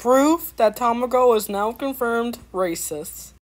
Proof that Tomago is now confirmed racist.